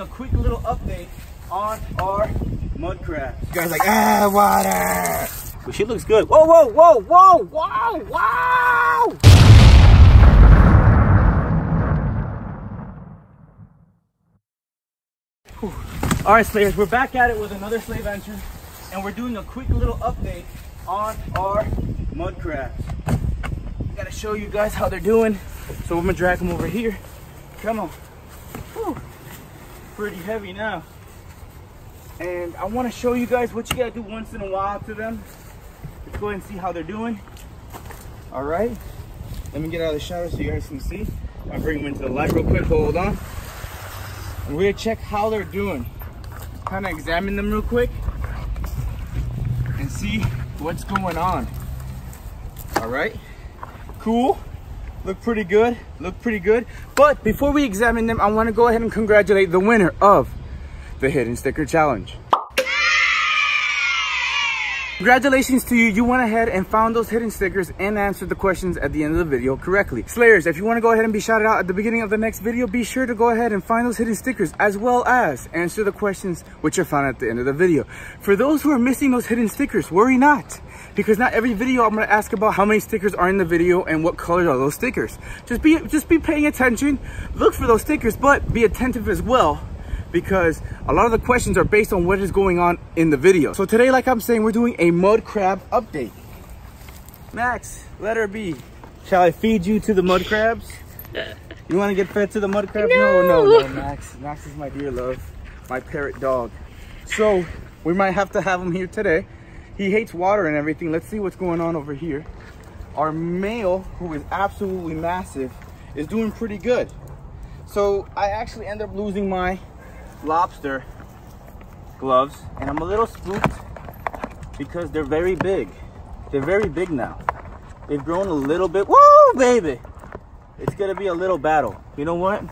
a quick little update on our mud crab. You guys like, ah, water. But she looks good. Whoa, whoa, whoa, whoa, whoa, whoa. Whew. All right, Slayers, we're back at it with another Slay Venture, and we're doing a quick little update on our mud crabs. Gotta show you guys how they're doing. So I'm gonna drag them over here. Come on. Pretty heavy now. And I wanna show you guys what you gotta do once in a while to them. Let's go ahead and see how they're doing. All right. Let me get out of the shower so you guys can see. I'll bring them into the light real quick, hold on. And we're gonna check how they're doing. Kind of examine them real quick and see what's going on. All right, cool. Look pretty good, look pretty good. But before we examine them, I wanna go ahead and congratulate the winner of the Hidden Sticker Challenge. Congratulations to you, you went ahead and found those hidden stickers and answered the questions at the end of the video correctly. Slayers, if you want to go ahead and be shouted out at the beginning of the next video, be sure to go ahead and find those hidden stickers as well as answer the questions which are found at the end of the video. For those who are missing those hidden stickers, worry not. Because not every video I'm going to ask about how many stickers are in the video and what colors are those stickers. Just be, just be paying attention, look for those stickers, but be attentive as well because a lot of the questions are based on what is going on in the video. So today, like I'm saying, we're doing a mud crab update. Max, letter B. Shall I feed you to the mud crabs? You want to get fed to the mud crab? No. no, no, no, Max. Max is my dear love, my parrot dog. So we might have to have him here today. He hates water and everything. Let's see what's going on over here. Our male, who is absolutely massive, is doing pretty good. So I actually end up losing my lobster gloves and I'm a little spooked because they're very big. They're very big now. They've grown a little bit. Woo, baby! It's gonna be a little battle. You know what?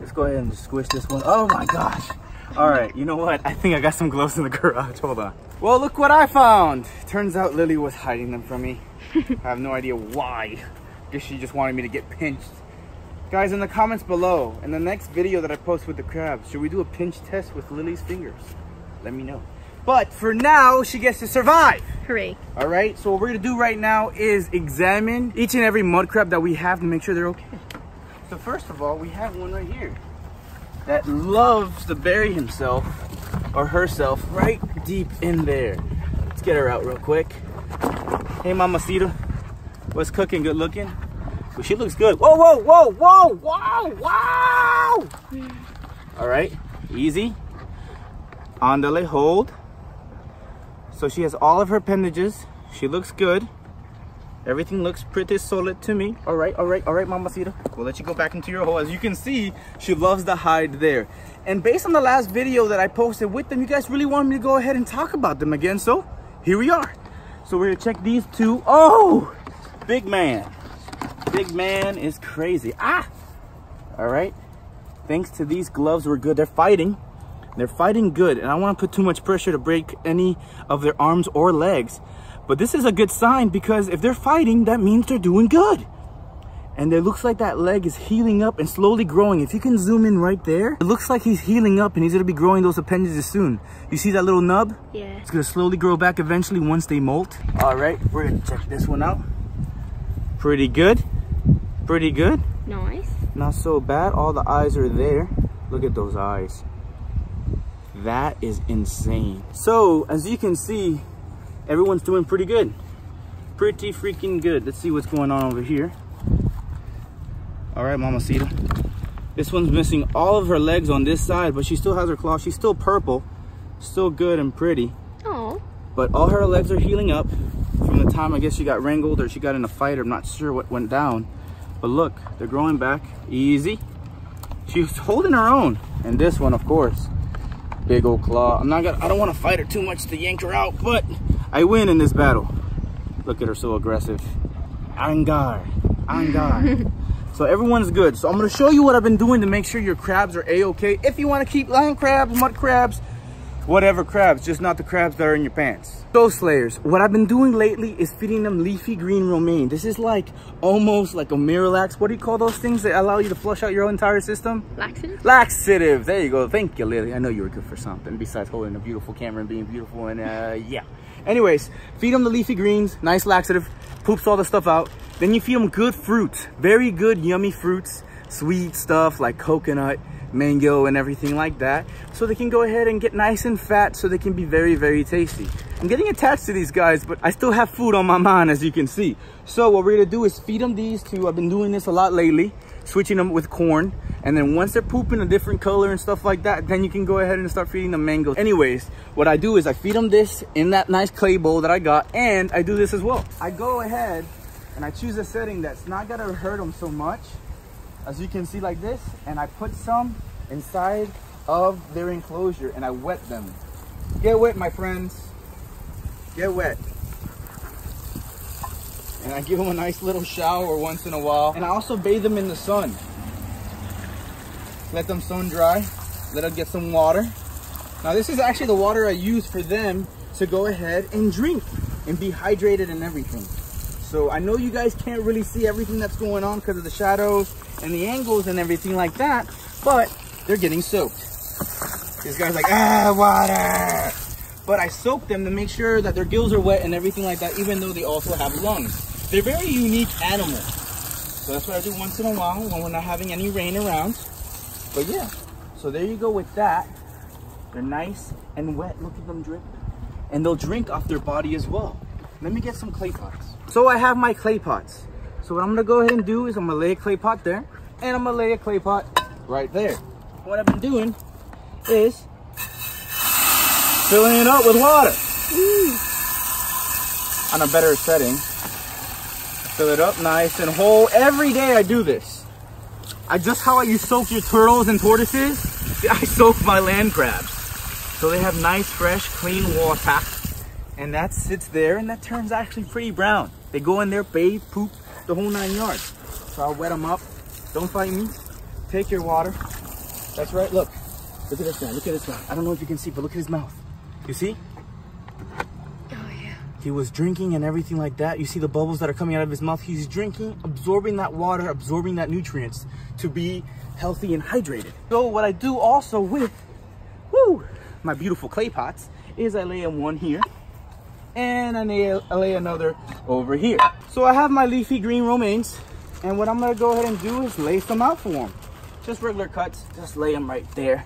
Let's go ahead and just squish this one. Oh my gosh. All right, you know what? I think I got some gloves in the garage. Hold on. Well, look what I found. Turns out Lily was hiding them from me. I have no idea why. Guess she just wanted me to get pinched. Guys, in the comments below, in the next video that I post with the crabs, should we do a pinch test with Lily's fingers? Let me know. But for now, she gets to survive. Hooray. All right, so what we're gonna do right now is examine each and every mud crab that we have to make sure they're okay. So first of all, we have one right here that loves to bury himself or herself right deep in there. Let's get her out real quick. Hey, Mamacita. What's cooking? Good looking? Well, she looks good. Whoa, whoa, whoa, whoa, whoa, whoa! All right, easy. Andale, hold. So she has all of her appendages. She looks good. Everything looks pretty solid to me. All right, all right, all right, Mamacita. We'll let you go back into your hole. As you can see, she loves the hide there. And based on the last video that I posted with them, you guys really wanted me to go ahead and talk about them again. So here we are. So we're gonna check these two. Oh, big man. Big man is crazy. Ah! All right. Thanks to these gloves, we're good. They're fighting. They're fighting good. And I don't want to put too much pressure to break any of their arms or legs. But this is a good sign because if they're fighting, that means they're doing good. And it looks like that leg is healing up and slowly growing. If you can zoom in right there, it looks like he's healing up and he's gonna be growing those appendages soon. You see that little nub? Yeah. It's gonna slowly grow back eventually once they molt. All right, we're gonna check this one out. Pretty good. Pretty good. Nice. Not so bad. All the eyes are there. Look at those eyes. That is insane. So, as you can see, everyone's doing pretty good. Pretty freaking good. Let's see what's going on over here. All right, Mama Mamacita. This one's missing all of her legs on this side, but she still has her claw. She's still purple. Still good and pretty. Oh. But all her legs are healing up from the time I guess she got wrangled or she got in a fight. I'm not sure what went down. But look, they're growing back easy. She's holding her own. And this one, of course, big old claw. I'm not gonna, I don't want to fight her too much to yank her out, but I win in this battle. Look at her so aggressive. Angar, Angar. so everyone's good. So I'm gonna show you what I've been doing to make sure your crabs are a-okay. If you want to keep land crabs, mud crabs, whatever crabs, just not the crabs that are in your pants. So Slayers, what I've been doing lately is feeding them leafy green romaine. This is like almost like a Miralax. What do you call those things that allow you to flush out your entire system? Laxative? Laxative. There you go. Thank you, Lily. I know you were good for something besides holding a beautiful camera and being beautiful and uh, yeah. Anyways, feed them the leafy greens, nice laxative, poops all the stuff out. Then you feed them good fruits, very good yummy fruits, sweet stuff like coconut, mango and everything like that so they can go ahead and get nice and fat so they can be very very tasty. I'm getting attached to these guys but i still have food on my mind as you can see. So what we're gonna do is feed them these two. I've been doing this a lot lately switching them with corn. And then once they're pooping a different color and stuff like that then you can go ahead and start feeding them mangoes anyways what i do is i feed them this in that nice clay bowl that i got and i do this as well. I go ahead and i choose a setting that's not gonna hurt them so much as you can see like this and I put some inside of their enclosure and I wet them. Get wet my friends, get wet. And I give them a nice little shower once in a while and I also bathe them in the sun. Let them sun dry, let them get some water. Now this is actually the water I use for them to go ahead and drink and be hydrated and everything. So I know you guys can't really see everything that's going on because of the shadows and the angles and everything like that, but they're getting soaked. This guy's like, ah, water. But I soak them to make sure that their gills are wet and everything like that, even though they also have lungs. They're very unique animals. So that's what I do once in a while when we're not having any rain around. But yeah, so there you go with that. They're nice and wet. Look at them drip. And they'll drink off their body as well. Let me get some clay pots. So I have my clay pots. So what I'm gonna go ahead and do is I'm gonna lay a clay pot there and I'm gonna lay a clay pot right there. What I've been doing is filling it up with water. On a better setting. Fill it up nice and whole. Every day I do this. I just how you soak your turtles and tortoises, I soak my land crabs. So they have nice, fresh, clean water. And that sits there and that turns actually pretty brown. They go in there, bathe, poop, the whole nine yards. So I'll wet them up. Don't fight me. Take your water. That's right. Look. Look at this guy. Look at this guy. I don't know if you can see, but look at his mouth. You see? Oh, yeah. He was drinking and everything like that. You see the bubbles that are coming out of his mouth. He's drinking, absorbing that water, absorbing that nutrients to be healthy and hydrated. So what I do also with, woo, my beautiful clay pots is I lay them one here and I lay, lay another over here. So I have my leafy green romaines and what I'm gonna go ahead and do is lace them out for them. Just regular cuts, just lay them right there.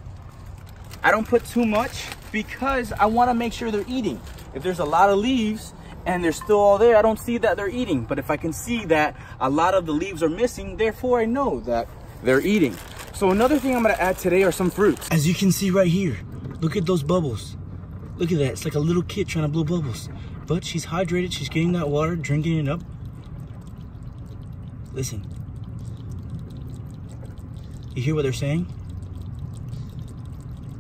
I don't put too much because I wanna make sure they're eating. If there's a lot of leaves and they're still all there, I don't see that they're eating. But if I can see that a lot of the leaves are missing, therefore I know that they're eating. So another thing I'm gonna add today are some fruits. As you can see right here, look at those bubbles. Look at that, it's like a little kid trying to blow bubbles. But she's hydrated, she's getting that water, drinking it up. Listen. You hear what they're saying?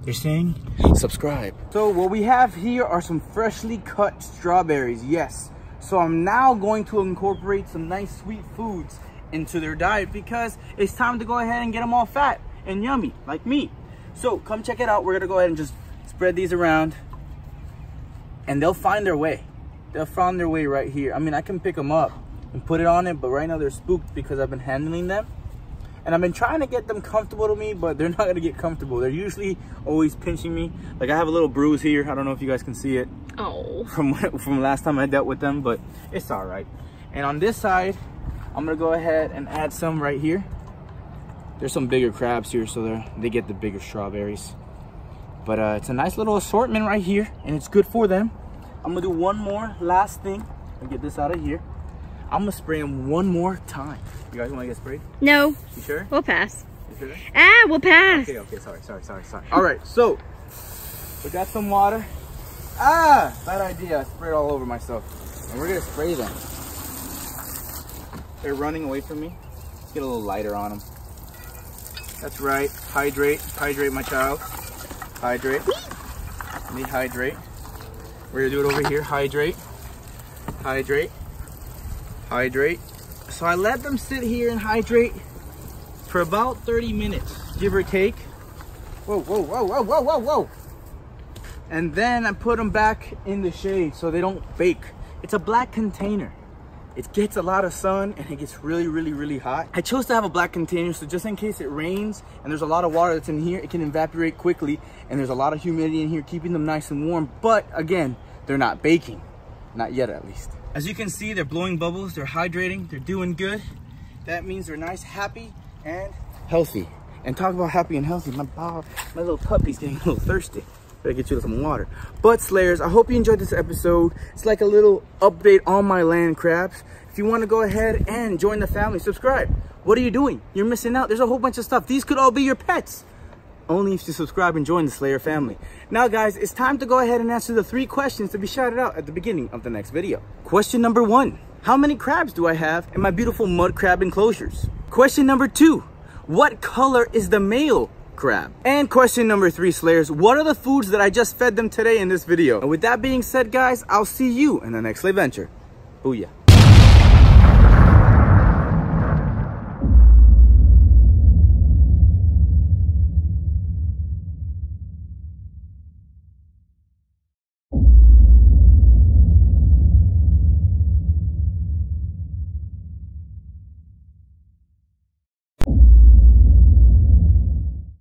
They're saying, subscribe. So what we have here are some freshly cut strawberries, yes. So I'm now going to incorporate some nice sweet foods into their diet because it's time to go ahead and get them all fat and yummy, like me. So come check it out. We're gonna go ahead and just spread these around and they'll find their way. They'll find their way right here. I mean, I can pick them up and put it on it, but right now they're spooked because I've been handling them. And I've been trying to get them comfortable to me, but they're not gonna get comfortable. They're usually always pinching me. Like I have a little bruise here. I don't know if you guys can see it Oh. from from last time I dealt with them, but it's all right. And on this side, I'm gonna go ahead and add some right here. There's some bigger crabs here, so they they get the bigger strawberries. But uh, it's a nice little assortment right here, and it's good for them. I'm gonna do one more last thing and get this out of here. I'm gonna spray them one more time. You guys wanna get sprayed? No, You sure? we'll pass. You sure? Ah, we'll pass. Okay, okay, sorry, sorry, sorry, sorry. All right, so we got some water. Ah, bad idea. I sprayed all over myself. And we're gonna spray them. They're running away from me. Let's get a little lighter on them. That's right. Hydrate, hydrate, my child. Hydrate. Need hydrate. We're gonna do it over here. Hydrate, hydrate, hydrate. So I let them sit here and hydrate for about 30 minutes, give or take. Whoa, whoa, whoa, whoa, whoa, whoa, whoa. And then I put them back in the shade so they don't bake. It's a black container. It gets a lot of sun and it gets really, really, really hot. I chose to have a black container so just in case it rains and there's a lot of water that's in here, it can evaporate quickly and there's a lot of humidity in here keeping them nice and warm. But again, they're not baking. Not yet at least. As you can see, they're blowing bubbles, they're hydrating, they're doing good. That means they're nice, happy, and healthy. And talk about happy and healthy, my, my little puppy's getting a little thirsty. Better get you some water. But Slayers, I hope you enjoyed this episode. It's like a little update on my land crabs. If you want to go ahead and join the family, subscribe. What are you doing? You're missing out. There's a whole bunch of stuff. These could all be your pets. Only if you subscribe and join the Slayer family. Now guys, it's time to go ahead and answer the three questions to be shouted out at the beginning of the next video. Question number one, how many crabs do I have in my beautiful mud crab enclosures? Question number two, what color is the male crab. And question number three, Slayers, what are the foods that I just fed them today in this video? And with that being said, guys, I'll see you in the next Slay Venture. Booyah.